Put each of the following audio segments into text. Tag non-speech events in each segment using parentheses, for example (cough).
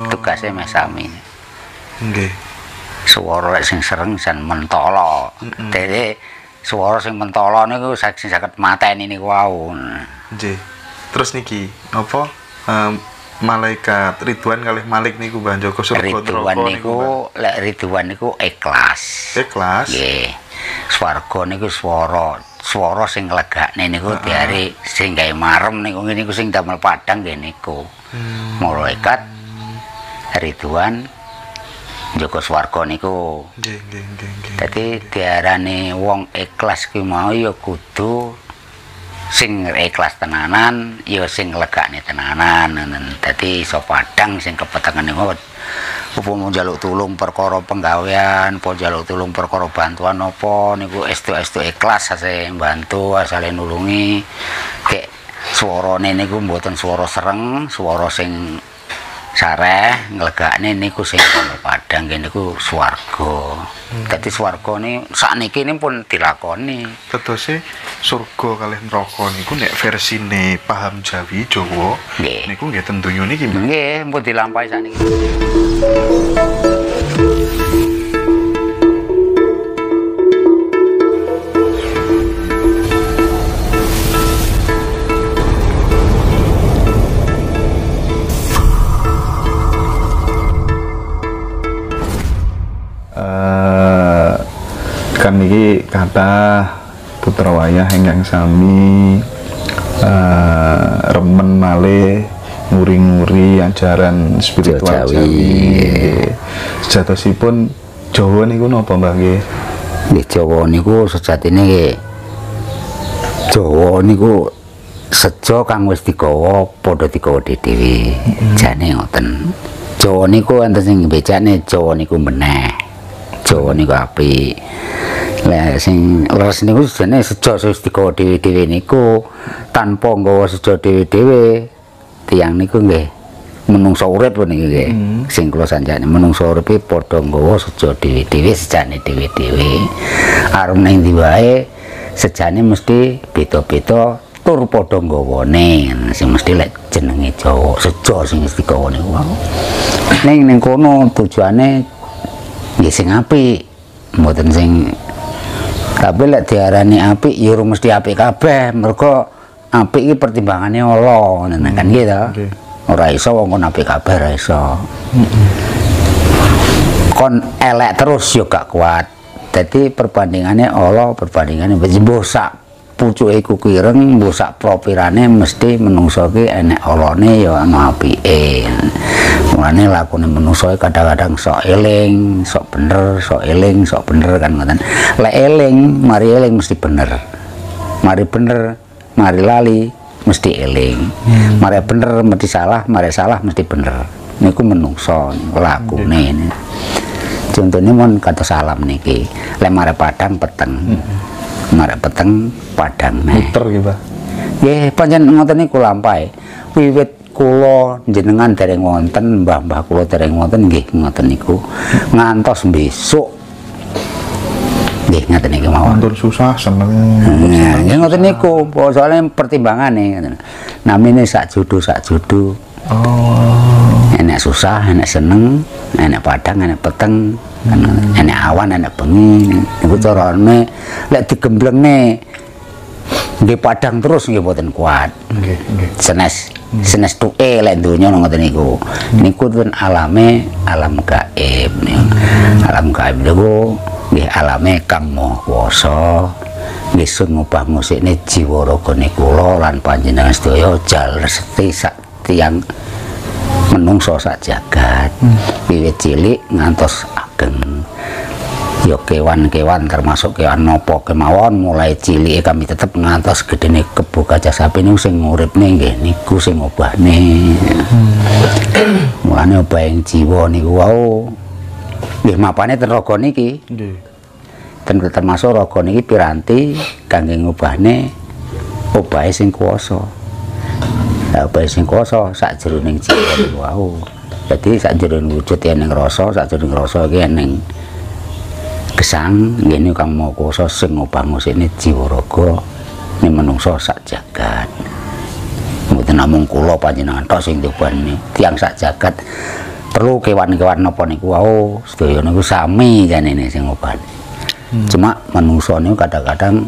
tugasnya meh sami Nggih. swara lek sing sereng jan mentala dene swara sing mentala niku sing saged mateni niku wau Nggih. Terus niki apa? Em, malaikat Ridwan kalih Malik niku Mbah Joko surga Ridwan niku lek Ridwan niku ikhlas ikhlas. nggih swarga niku swara swara sing legakne niku diare sing gawe marem niku niku sing damel padang nggih niku Hmm. malaikat Ridwan Joko swarga niku. Dadi diarani wong ikhlas kuwi mau ya kudu sing ikhlas tenanan ya sing legakne tenanan. Dadi iso padang sing kepetengan niku upama njaluk tulung perkara penggawean, apa njaluk tulung perkara bantuan apa niku estu-estu ikhlas asale bantu, asale nulungi. Kek swarane niku mboten swara sereng, swara sing sareh nglegakne niku sing padang nggih niku swarga. Dadi swarga ni sakniki ini pun dilakoni. Tetose surga kalih neraka niku nek versine paham Jawi Jawa Nggih. niku nggih ten donya niki. Nggih, pun dilampahi sakniki. Kata putra wayah ingkang sami eh, remen malih nguri-nguri ajaran spiritual Jawi. Jawi. Sejatosipun Jawa niku napa Mbah nggih? Nggih Jawa niku sejatine nggih Jawa niku sejo kang wis digawa padha digawa dhewe. Jane ngoten. Jawa niku enten sing becane Jawa niku meneh. Jawa niku apik. Lah sing leres niku jane sejo wis digawa dhewe-dhewe niku tanpa nggawa sejo dhewe-dhewe tiyang niku nggih menungso urip niku nggih. Sing kula sanjane menungso uripe padha nggawa sejo dhewe-dhewe sejane dhewe-dhewe. Arep ning ndi wae sejane mesti beda-beda tur padha nggawane sing mesti lek jenenge Jawa sejo sing mesti digawa niku. Ning ning kono tujuane nggih sing apik mboten sing tapi lek diarani apik ya ora mesti apik kabeh. Mergo apik iki pertimbangane Allah ngono kan gitu. Nggih. ora iso wong kon apik kabeh ora iso. Kon elek terus yo gak kuat. Jadi perbandingannya Allah perbandingannya mbok sak pucuke iku kireng mbok sak propirane mesti menungso ki enek Allahne ya ana apike. Mulane lakune menungso iki kadang-kadang sok eling sok bener sok eling sok bener kan ngoten. Lek eling mari eling mesti bener. Mari bener mari lali mesti eling. Mari bener mesti salah mari salah mesti bener. Niku menungso lakune. Ini contohnya mon kata salam niki. Lek mare padang peteng mare peteng padang Muter nggih, Mbah. nggih pancen ngoten niku lampahe wiwit kula jenengan dereng wonten mbah-mbah kula dereng wonten nggih ngoten niku ngantos besok nggih ngoten niku mawon Ampun susah seneng. Nah, ya ngoten niku, soalnya pertimbangane ngoten. Namine sak judu sak judu. Oh. Susah, enek seneng, enek padang, enek peteng, ngoten. enek awan, enek bengi. Niku carane lek digemblengne nggih padang terus nggih mboten kuat. Nggih, nggih. Senes senes tuke lek donya ngoten niku. Niku ten alame alam gaib niku. Alam gaib niku nggih alame Kang Maha Kuwasa. Nggih sing ngubah musikne jiwa ragane kula lan panjenengan sedaya jal reseti sak tiyang menungso sak jagat. Wiwit cilik ngantos ageng. ya kewan-kewan termasuk kewan nopo kemawon mulai cilik kami tetep ngantos gedene kebo gajah sapi niku sing uripne nggih niku sing obahne mulane obah ing jiwa niku wau nggih mapane ten raga niki Nggih. ten termasuk raga niki piranti kangge ngubahne obahe sing kuwasa obahe sing kuwasa sak jroning jiwa wau. Dadi sak jroning wujud ning rasa sak jroning rasa iki ning gesang. Ngene kang mau kuwasa sing musikne jiwa raga ning menungso sak jagat mboten namung kula panjenengan tok sing diobani tiang sak jagat perlu kewan-kewan napa niku wau. Sedaya niku sami janine sing ngobati cuma manungsa niku kadang-kadang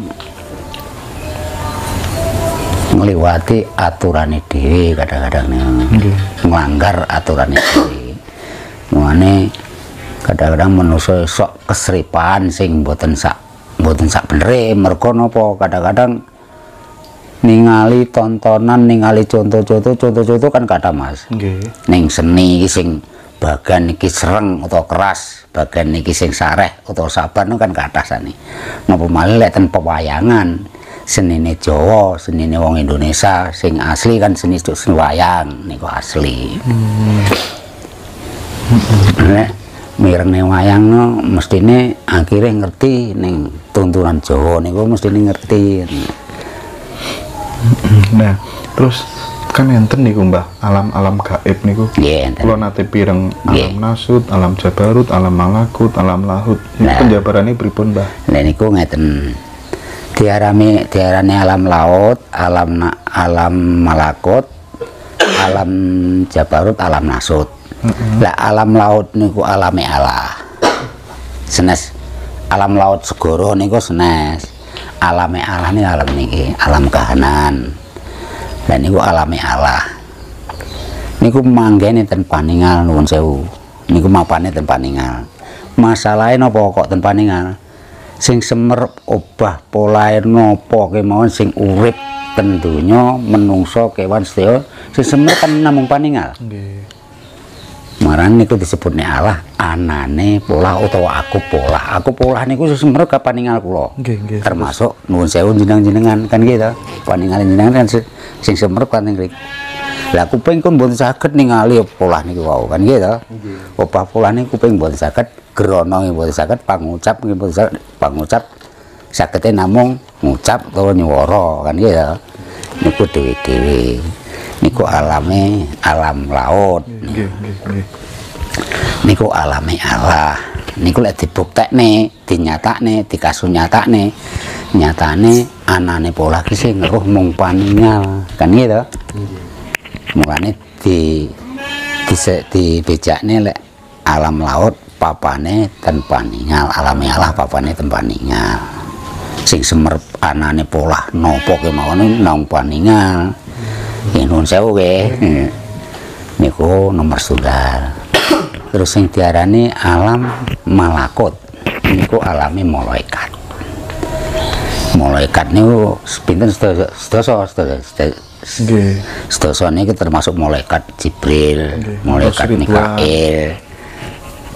ngliwati aturane dhewe kadang-kadang Nggih. melanggar aturan dhewe. Mulane kadang-kadang manusia sok keseripan sing mboten sak mboten sak benere mergo napa? Kadang-kadang ningali tontonan ningali contoh-contoh contoh-contoh kan kata Mas. Nggih. ning seni sing bagian iki sereng atau keras bagian iki sing sareh atau sabar kan katasane napa malih lek ten pewayangan senine Jawa senine wong Indonesia sing asli kan seni seni wayang niku asli Nek mireng ning wayang no mestine akhirnya ngerti ning tuntunan Jawa niku mestine ngerti Nah, terus kan enten niku Mbah, alam-alam gaib niku. nggih enten. Kula nate pireng Nggih. alam nasut, alam jabarut, alam malakut, alam lahut. Ini Nah. penjabarannya pripun, Mbah? Lah niku ngeten. Diarani diarani alam laut, alam alam malakut, alam jabarut, alam nasut. Lah alam laut niku alame Allah. Senes alam laut segoro niku senes. Alame Allah nih alam niki, alam kahanan. Dan niku alame Allah. Niku manggene ten paningal nuwun sewu. Niku mapane ten paningal. Masalahe napa kok ten paningal? Sing semerep obah polahe napa kemawon sing urip ten donya menungso kewan sedaya sing semerep kan namung paningal. Nggih. Marane niku disebutne Allah anane pola utawa aku pola. Aku pola niku semerep ka paningal kula. Nggih, nggih. Termasuk nuwun sewu jenengan-jenengan kan gitu. Paningal jenengan kan si- sing semerep kan. Lah kuping pun mboten saged ningali pola niku wau kan gitu. Opah pola niku kuping mboten saged, grana nggih mboten saged, pangucap nggih mboten saged, pangucap sagete namung ngucap utawa nyuwara kan gitu. Niku dhewe-dhewe. Niku alame alam laut. Nggih, nggih, nggih. niku alami Allah niku lek dibuktekne dinyatakne dikasunyatane nyatane anane pola ki sing ngeruh mung paningal kan gitu mulane di di dibejakne lek alam laut papane ten paningal alami Allah papane ten paningal. Sing semerep anane pola nopo kemawon nang paningal. Yen nuwun sewu niku nomor setunggal. Terus yang diarani alam malakut. Niku alami malaikat. Malaikat niku pinten sedasa sedasa Nggih. sedasa niku termasuk malaikat Jibril malaikat. Mikail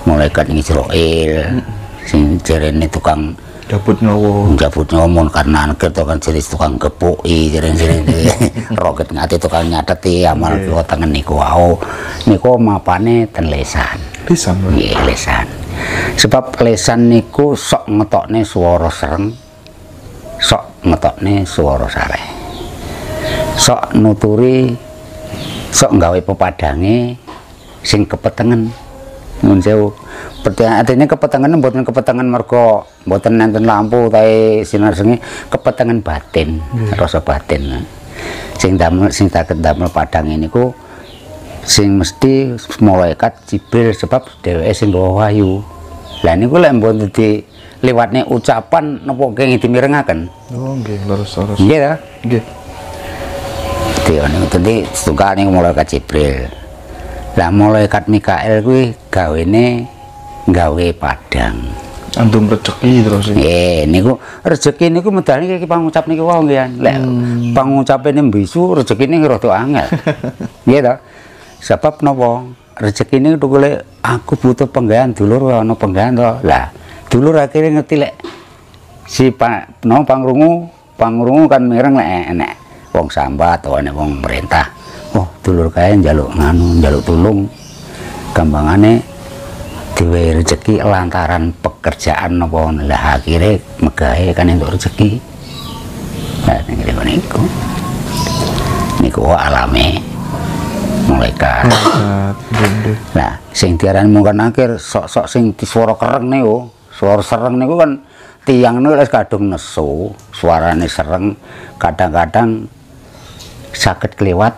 malaikat Israel sing jarene tukang Daput nyowo. njabut nyomon karena angker to kan jenis tukang kepuki jere-jere (laughs) (laughs) roket ngati tukang nyateti amal Nggih. kula tengen niku wau niku mapane ten lesan Mbah. nggih lesan sebab lesan niku sok ngetokne swara sereng sok ngetokne swara sareh sok nuturi sok nggawe pepadange sing kepetengen. Nun sewu. Artinya kepetengan mboten kepetengan mergo mboten nenten lampu utahe sinar sengi kepetengan batin rasa batin. Sing damel sing saged damel padang niku sing mesti malaikat Jibril sebab dheweke sing gawa wahyu. Lah niku lek mboten dadi liwatne ucapan napa kenging dimirengaken Oh, nggih, leres-leres. nggih ta? Nggih. Niku tadi setunggal niku malaikat Jibril. Lah malaikat Mikael kuwi gawene gawe padang. Antum rezeki terus. Eh niku rezeki niku medal iki pangucap niku wae nggih. Lek pangucapane mbisu rezekine rada angel. (laughs) Nggih ta? Sebab napa? Rezeki niku tukule aku butuh penggawean dulur ana penggawean to. Lah dulur akhirnya ngerti lek si pak no pangrungu pangrungu kan mireng lek enek wong sambat atau wong perintah. Oh dulur kae njaluk nganu njaluk tulung. Gampangane diwe rezeki lantaran pekerjaan apa lah akhirnya megahe kan untuk rezeki nah ngene niku niku alame malaikat. Nah, sing diarani mungkin akhir sok-sok sing disuara kereng niku, suara sereng niku kan tiang niku wis kadung nesu, suarane sereng, kadang-kadang sakit kelewat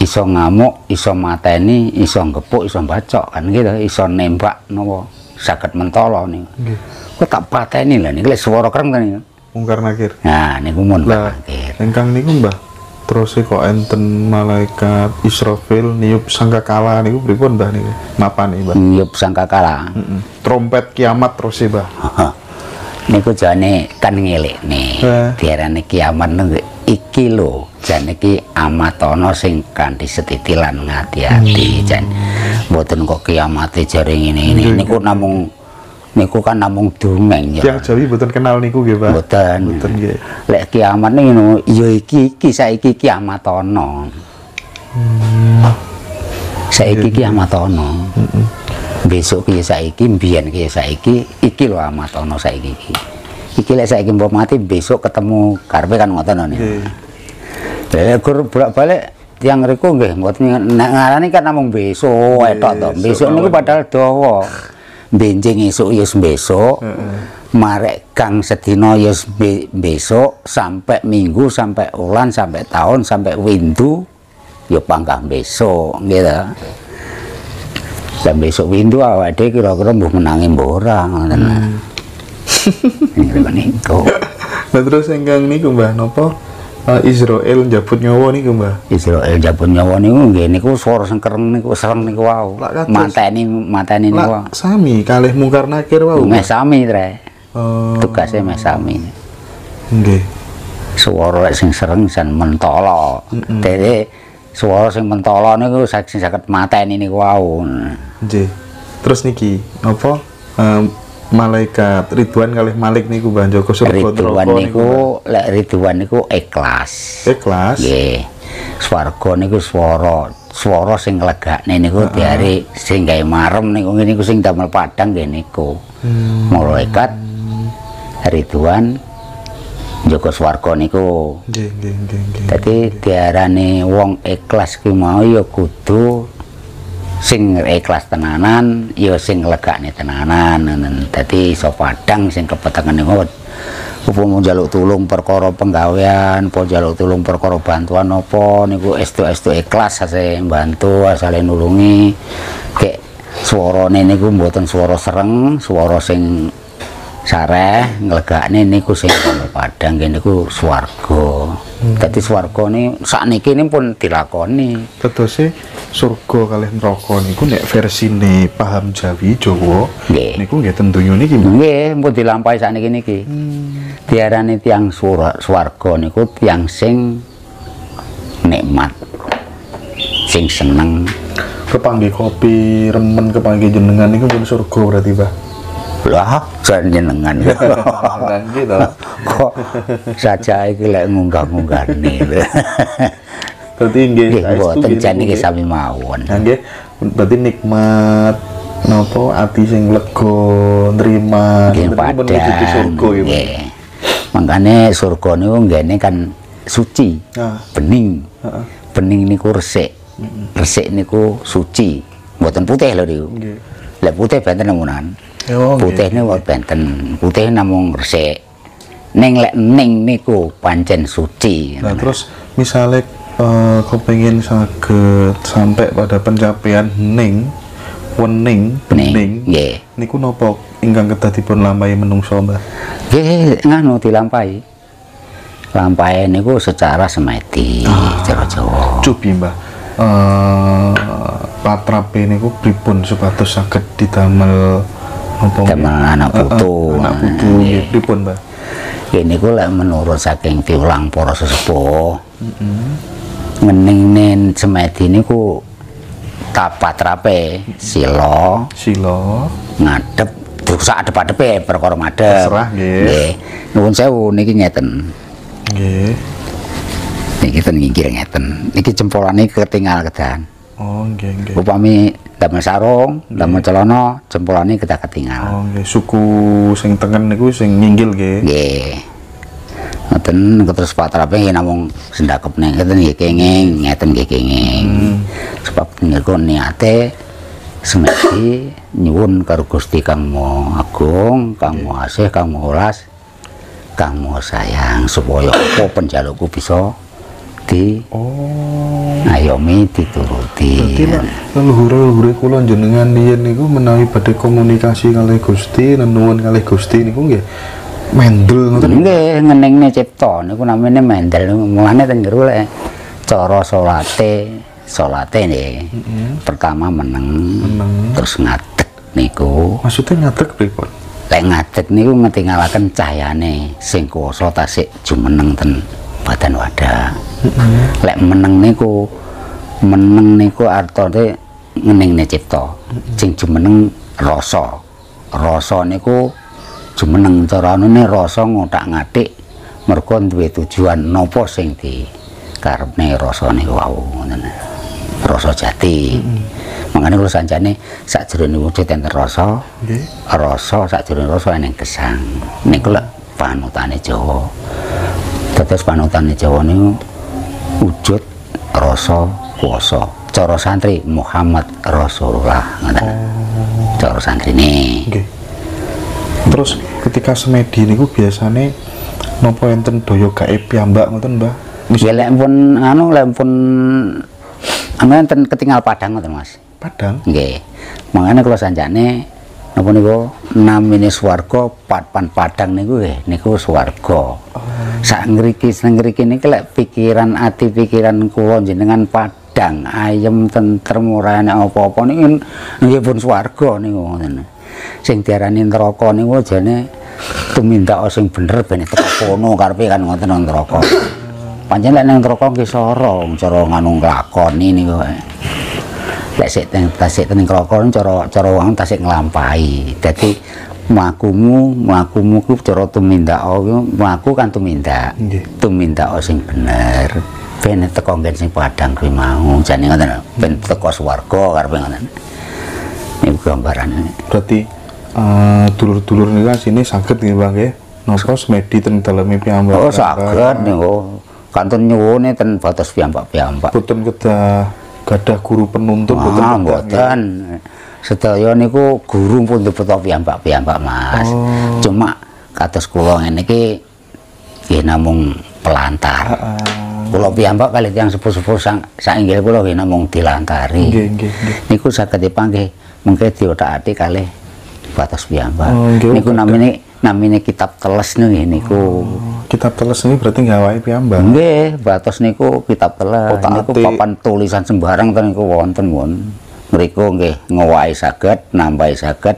iso ngamuk, iso mateni, iso gepuk, iso bacok kan gitu, iso nembak nopo saged mentolo nih. Nggih. Kok tak pateni lah nih, lek swara kereng kan niku. Mungkar nakir. Nah, niku mun Lah, akhir. ingkang niku Mbah. Terus e kok enten malaikat Israfil niup sangkakala niku pripun Mbah niku? Mapane Mbah? Nyup sangkakala. Mm-mm. Trompet kiamat terus e Mbah. niku jane kan ngelik nih Eh. diarani kiamat niku iki lho jane iki amatono sing kanthi setitilan ngati-ati jan. Mboten kok kiamate jare ngene ini niku namung niku kan namung dongeng ya. Tiang Jawi mboten kenal niku nggih Mbah. mboten. Mboten nggih. lek kiamat ngono ya iki iki saiki kiamat ana saiki kiamat ana besok ki saiki mbiyen ki saiki iki lho amat ana saiki iki. Iki lek saiki mbok mati besok ketemu karepe kan ngoten Nggih. Lek gur bolak-balik tiang riku nggih mboten nek ngarani kan namung besok etok to. Besok niku padahal dawa. Benjing esuk ya wis besok. Marek kang sedina ya wis be- besok sampai minggu sampai ulan sampai tahun sampai windu ya panggah besok gitu. Dan besok windu awake dhewe kira-kira mbuh menangi mbok ora ngoten. Niku niku. Nah terus ingkang niku Mbah napa? Eh, Israel njabut nyawa niku Mbah. Israel jabun nyawa niku nggih niku swara sing kereng niku sereng niku wau. Kados. Mateni mateni niku wau. sami kalih mungkar nakir wau. Meh sami tre. Oh, Tugasnya meh sami. nggih. Swara sing sereng san mentolo. Dene swara sing mentolo niku sak- sing saged mateni niku wau. Nggih. Terus niki apa? Eh, malaikat Ridwan kalih Malik niku Mbah Joko surga Ridwan niku lek Ridwan niku ikhlas. ikhlas. Nggih. Swarga niku swara swara sing nglegakne niku diare sing gawe marem niku niku sing damel padang nggih niku. Malaikat Ridwan Joko swarga niku. Nggih, nggih, nggih. Dadi diarani wong ikhlas ki mau ya kudu sing ikhlas tenanan ya sing legakne tenanan. Dadi iso padang sing kepetengen niku upama njaluk tulung perkara penggawean, apa njaluk tulung perkara bantuan apa niku estu-estu ikhlas asale mbantu, asale nulungi. Kek swarane niku mboten swara sereng, swara sing sareh nglegakne niku sing padang nggih niku swarga. Dadi swarga ni sakniki ini pun dilakoni. Tegese surga kalih neraka niku nek versine paham Jawi Jawa Nggih. niku nggih tentunya niki Mbah. Nggih, pun dilampahi sakniki niki. Diarani tiang swarga niku tiang sing nikmat. Sing seneng. Kepanggih kopi remen kepanggih jenengan niku pun surga berarti Mbah. Lah, jenengan. (laughs) Kok saja iki lek ngunggah-ngunggahne. (laughs) Berarti nggih saestu mboten nggih sami mawon. Nah, nggih berarti nikmat napa ati sing lega pun menuju padang. surga ya. Mangkane surga niku nggene kan suci, Nah, bening. Bening niku resik. Resik niku suci. Mboten putih lho niku. Nggih. Lek putih benten nemunan. Oh. Putih niku benten. Putih namung resik. Ning lek ning niku pancen suci. Nah, terus misalnya eh, kepengin saged sampai pada pencapaian ning wening Bening. Nggih. niku napa ingkang kedah dipun lampahi menungso Mbah? Nggih, nganu dilampahi. Lampahi niku secara semedi, cara Jawa. Cubi Mbah. Eh patrape niku pripun supados saged didamel napa? Damel anak putu. anak putu pripun Mbah? Ini ku lek menurut saking piulang para sesepuh. Ngening semedi niku tapat rape sila Sila ngadep rusak adep-adepe perkara madep. Terserah. Nggih. Nuwun sewu niki ngeten. nggih. Niki ten nginggil ngeten. Niki jempolane ketinggal kedan. Oh nggih nggih. Upami damel sarung, damel celana, jempolane kedah ketinggal. Oh nggih suku sing tengen niku sing nginggil nggih. Nggih. Ngoten terus patrape nggih namung sendakep ning ngeten nggih kenging, ngeten nggih kenging. Sebab niku niate semedi nyuwun karo Gusti Kang Maha Agung, Kang Maha Asih, Kang Maha Kang Maha Sayang supaya apa penjalukku bisa Gusti Oh. ngayomi dituruti Berarti lah leluhur-leluhure kula jenengan riyen niku menawi badhe komunikasi kalih Gusti, nenuwun kalih Gusti niku nggih mendel ngoten. Nggih, ngeningne cipta niku namine mendel mulane ten jero lek cara salate salate nggih. Pertama meneng, Meneng. terus ngadeg niku. Maksudnya ngadeg pripun? Lek ngadeg niku ngetingalaken cahayane sing kuwasa tasik jumeneng ten badan wadah. Lek meneng niku meneng niku artane ngeningne cipta. Sing jumeneng rasa. Rasa niku jumeneng cara anune rasa ngotak-ngatik mergo duwe tujuan napa sing di karepne rasa niku wau ngoten. Rasa jati. Makanya kalau sanjane sakjroning wujud enten rasa, Nggih. rasa sakjroning rasa eneng gesang. Niku lek panutane Jawa. Dados panutane Jawa niku wujud rasa kuwasa. Cara santri Muhammad Rasulullah ngoten. Cara santrine. Nggih. Terus ketika semedi niku biasane napa enten daya gaib piyambak ngoten, Mbah? Ya lek pun anu lek pun anu enten ketinggal padang ngoten Mas. Padang. Nggih. Mangane kula sanjane napa niku namine swarga padpan padang niku nggih niku swarga. Sak ngriki seneng ngriki niki lek pikiran ati pikiran kula jenengan padang ayem tentrem ora ana apa-apa niku nggih pun swarga niku ngoten. Sing diarani neraka niku jane tumindak sing bener ben teko kono karepe kan ngoten neraka. Pancen lek nang neraka nggih wong cara nganu nglakoni niku. lek sik tasik teng kroko cara cara wong tasik nglampahi. Dadi mlakumu mlakumu ku cara tumindak ku mlaku kan tumindak. Tumindak sing bener. Ben teko nggen sing padang kuwi mau jane ngoten. Ben teko swarga karepe ngoten. Niku gambarane. Berarti eh, dulur-dulur niku asine saged nggih, Mbah nggih. Napa semedi ten daleme piyambak? Oh saged niku. Kantun nyuwune ten batas piyambak-piyambak. Boten kedah gadah guru penuntun boten mboten. Sedaya niku guru pun dibeto piyambak-piyambak, Mas. Oh. Cuma kados kula ngene iki nggih namung pelantar. Ah, Kula piyambak kali tiyang sepuh-sepuh sang sainggil kula nggih namung dilantari. Nggih, nggih, nggih. Niku saged dipanggih mengke diotak-atik kalih batas piyambak. Oh, niku namine namine kitab teles nggih niku. Kitab teles ini berarti ngawai piyambak. Nggih, batos niku kitab teles. Kotak niku papan tulisan sembarang ten niku wonten pun. Mriku nggih ngowahi saged, nambahi saged,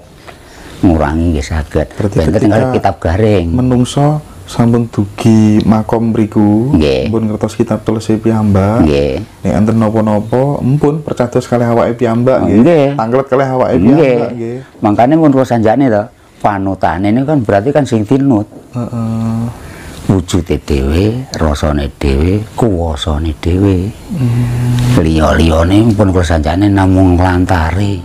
ngurangi nggih saged. Benten ketika tinggal kitab garing. Menungso sampun dugi makom mriku, pun ngertos kitab teles piyambak. Nggih. Nek enten napa-napa, empun percados kalih awake piyambak nggih. Tanglet kalih awake piyambak nggih. Makane pun kula sanjane to, panutane ini kan berarti kan sing tinut. Heeh. Wujude dhewe, rasane dhewe, kuwasane dhewe. Hmm. Liya-liyane pun kula sanjane namung nglantari.